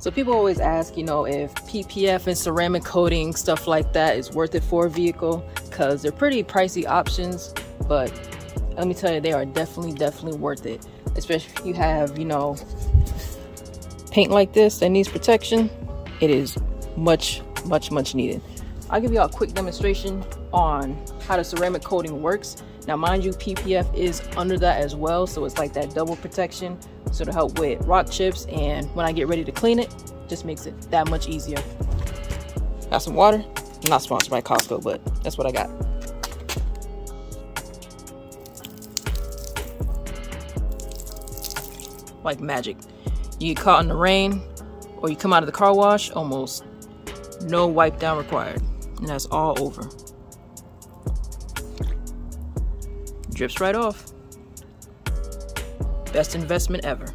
So people always ask, you know, if PPF and ceramic coating, stuff like that is worth it for a vehicle because they're pretty pricey options, but let me tell you, they are definitely, definitely worth it. Especially if you have, you know, paint like this that needs protection, it is much, much, much needed. I'll give you a quick demonstration on how the ceramic coating works. Now, mind you, PPF is under that as well, so it's like that double protection. So to help with rock chips, and when I get ready to clean it, just makes it that much easier. Got some water. I'm not sponsored by Costco, but that's what I got. Like magic. You get caught in the rain, or you come out of the car wash, almost no wipe down required. And that's all over. Drips right off. Best investment ever.